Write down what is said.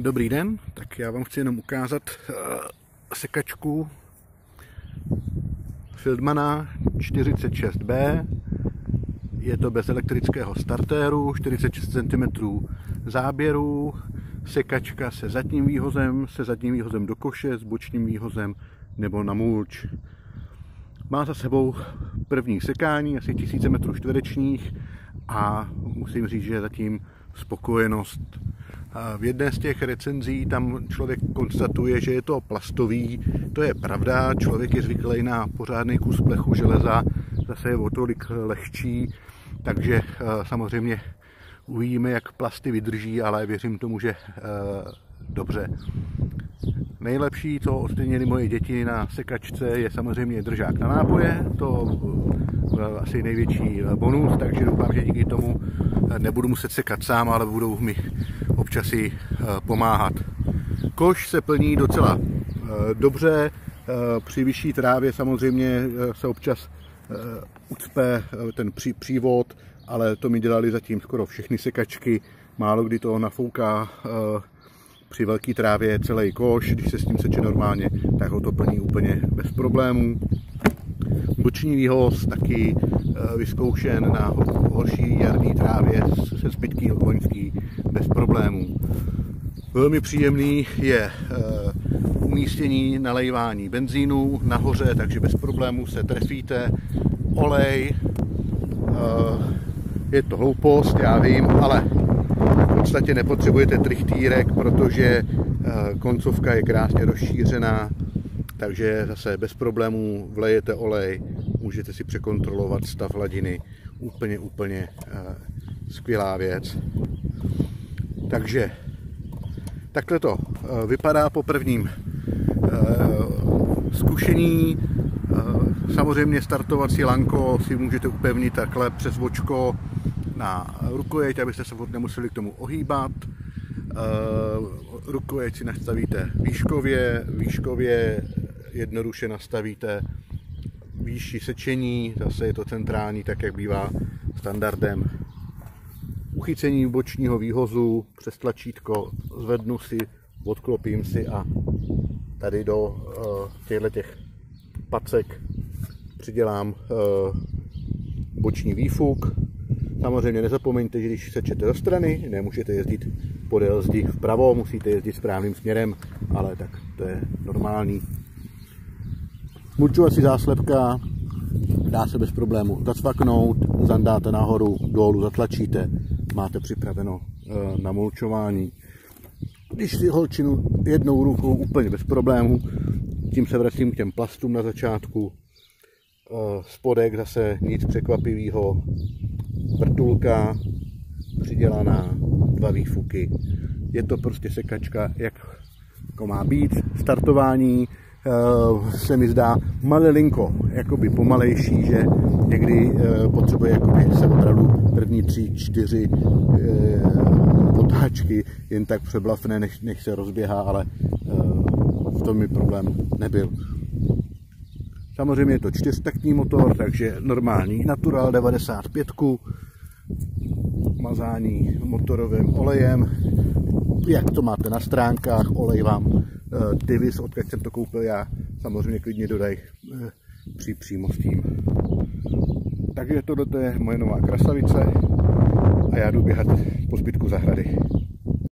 Dobrý den, tak já vám chci jenom ukázat uh, sekačku Fieldmana 46B. Je to bez elektrického startéru, 46 cm záběru, sekačka se zadním výhozem, se zadním výhozem do koše, s bočním výhozem nebo na mulč. Má za sebou první sekání, asi 1000 m čtverečních a musím říct, že zatím spokojenost v jedné z těch recenzí tam člověk konstatuje, že je to plastový. To je pravda, člověk je zvyklý na pořádný kus plechu železa, zase je o tolik lehčí, takže eh, samozřejmě uvidíme, jak plasty vydrží, ale věřím tomu, že eh, dobře. Nejlepší, co odstřenili moje děti na sekačce, je samozřejmě držák na nápoje. To eh, asi největší bonus, takže doufám, že díky tomu nebudu muset sekat sám, ale budou mi občas si eh, pomáhat. Koš se plní docela eh, dobře, eh, při vyšší trávě samozřejmě se občas ucpe ten přívod, ale to mi dělali zatím skoro všechny sekačky. Málo kdy to nafouká při velké trávě celý koš, když se s tím seče normálně, tak ho to plní úplně bez problémů. Boční výhoz taky vyzkoušen na horší jarní trávě se zbytky loňský bez problémů. Velmi příjemný je eh, umístění nalejvání benzínu nahoře, takže bez problémů se trefíte. Olej, eh, je to hloupost, já vím, ale v podstatě nepotřebujete trichtýrek, protože eh, koncovka je krásně rozšířená, takže zase bez problémů vlejete olej, můžete si překontrolovat stav hladiny. Úplně, úplně skvělá věc. Takže takhle to eh, vypadá po prvním eh, zkušení. Eh, samozřejmě startovací lanko si můžete upevnit takhle přes očko na rukojeť, abyste se nemuseli k tomu ohýbat. Rukojeť si nastavíte výškově, výškově jednoduše nastavíte výši sečení, zase je to centrální, tak jak bývá standardem uchycení bočního výhozu přes tlačítko, zvednu si, odklopím si a tady do uh, těchto těch pacek přidělám uh, boční výfuk. Samozřejmě nezapomeňte, že když sečete do strany, nemůžete jezdit podél zdi vpravo, musíte jezdit správným směrem, ale tak to je normální. Mulčovací záslepka dá se bez problému zacvaknout, zandáte nahoru, dolů, zatlačíte, máte připraveno eh, na mulčování. Když si holčinu jednou rukou úplně bez problému, tím se vracím k těm plastům na začátku. Eh, spodek zase nic překvapivého, vrtulka přidělaná, dva výfuky. Je to prostě sekačka, jak jako má být. Startování se mi zdá malilinko jakoby pomalejší, že někdy eh, potřebuje jakoby se opravdu první tři, čtyři eh, otáčky jen tak přeblafne, než, než se rozběhá, ale v tom mi problém nebyl. Samozřejmě je to čtyřtaktní motor, takže normální Natural 95, mazání motorovým olejem, jak to máte na stránkách, olej vám Eh, Divis, odkud jsem to koupil já, samozřejmě klidně dodaj eh, při přímo s tím. Takže tohle je moje nová krasavice a já jdu běhat po zbytku zahrady.